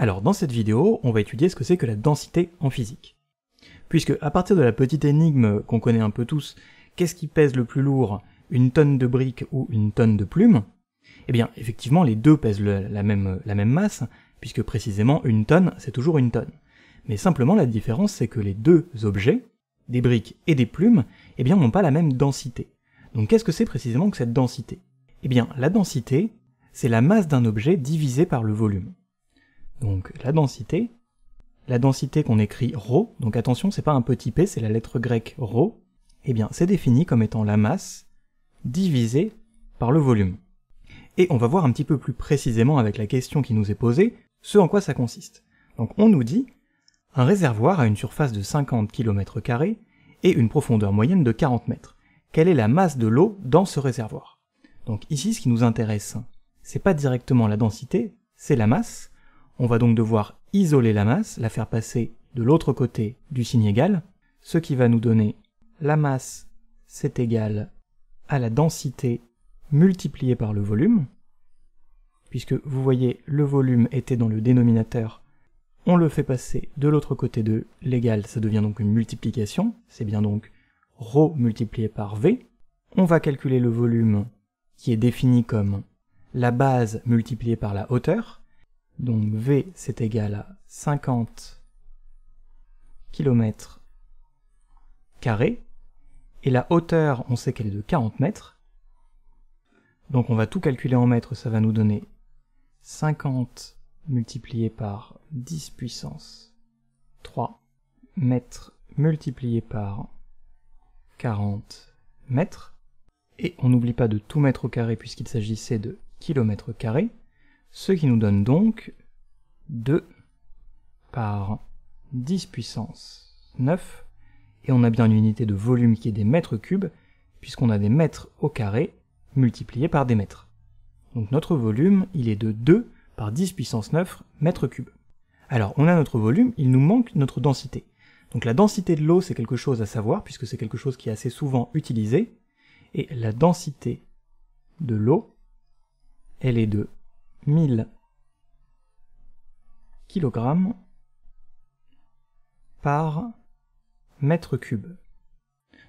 Alors dans cette vidéo, on va étudier ce que c'est que la densité en physique. Puisque à partir de la petite énigme qu'on connaît un peu tous, qu'est-ce qui pèse le plus lourd, une tonne de briques ou une tonne de plumes? Eh bien effectivement les deux pèsent la, même, masse, puisque précisément une tonne c'est toujours une tonne. Mais simplement la différence c'est que les deux objets, des briques et des plumes, eh bien n'ont pas la même densité. Donc qu'est-ce que c'est précisément que cette densité? Eh bien la densité, c'est la masse d'un objet divisé par le volume. Donc la densité, la densité qu'on écrit ρ, donc attention, c'est pas un petit p, c'est la lettre grecque ρ, eh bien c'est défini comme étant la masse divisée par le volume. Et on va voir un petit peu plus précisément avec la question qui nous est posée, ce en quoi ça consiste. Donc on nous dit, un réservoir a une surface de 50 km et une profondeur moyenne de 40 mètres. Quelle est la masse de l'eau dans ce réservoir? Donc ici, ce qui nous intéresse, c'est pas directement la densité, c'est la masse, on va donc devoir isoler la masse, la faire passer de l'autre côté du signe égal, ce qui va nous donner la masse, c'est égal à la densité multipliée par le volume, puisque vous voyez le volume était dans le dénominateur, on le fait passer de l'autre côté de l'égal, ça devient donc une multiplication, c'est bien donc ρ multiplié par V, on va calculer le volume qui est défini comme la base multipliée par la hauteur, donc V c'est égal à 50 km carré. Et la hauteur, on sait qu'elle est de 40 mètres. Donc on va tout calculer en mètres, ça va nous donner 50 multiplié par 10 puissance 3 mètres multiplié par 40 mètres. Et on n'oublie pas de tout mettre au carré puisqu'il s'agissait de kilomètres carrés ce qui nous donne donc 2 par 10 puissance 9, et on a bien une unité de volume qui est des mètres cubes, puisqu'on a des mètres au carré multipliés par des mètres. Donc notre volume, il est de 2 par 10 puissance 9 mètres cubes. Alors on a notre volume, il nous manque notre densité. Donc la densité de l'eau, c'est quelque chose à savoir, puisque c'est quelque chose qui est assez souvent utilisé, et la densité de l'eau, elle est de 1000 kg par mètre cube.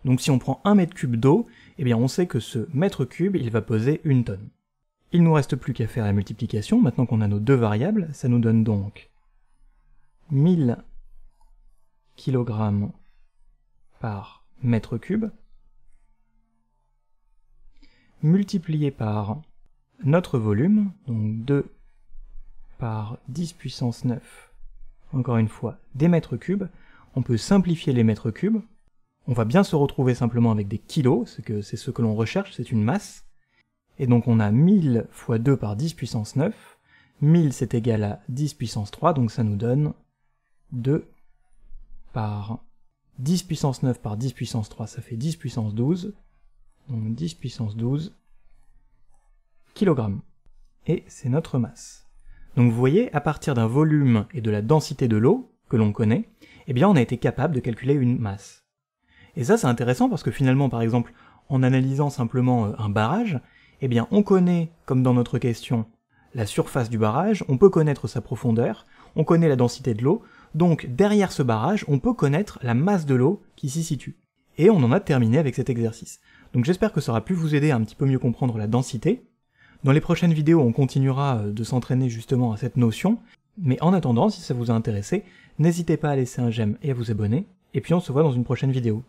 Donc si on prend un mètre cube d'eau, eh bien on sait que ce mètre cube, il va peser une tonne. Il nous reste plus qu'à faire la multiplication, maintenant qu'on a nos deux variables, ça nous donne donc 1000 kg par mètre cube, multiplié par notre volume, donc 2 par 10 puissance 9, encore une fois, des mètres cubes, on peut simplifier les mètres cubes, on va bien se retrouver simplement avec des kilos, c'est que c'est ce que l'on recherche, c'est une masse, et donc on a 1000 fois 2 par 10 puissance 9, 1000 c'est égal à 10 puissance 3, donc ça nous donne 2 par 10 puissance 9 par 10 puissance 3, ça fait 10 puissance 12, donc 10 puissance 12 et c'est notre masse. Donc vous voyez, à partir d'un volume et de la densité de l'eau, que l'on connaît, eh bien on a été capable de calculer une masse. Et ça c'est intéressant parce que finalement, par exemple, en analysant simplement euh, un barrage, eh bien on connaît, comme dans notre question, la surface du barrage, on peut connaître sa profondeur, on connaît la densité de l'eau, donc derrière ce barrage, on peut connaître la masse de l'eau qui s'y situe. Et on en a terminé avec cet exercice. Donc j'espère que ça aura pu vous aider à un petit peu mieux comprendre la densité, dans les prochaines vidéos, on continuera euh, de s'entraîner justement à cette notion, mais en attendant, si ça vous a intéressé, n'hésitez pas à laisser un j'aime et à vous abonner, et puis on se voit dans une prochaine vidéo.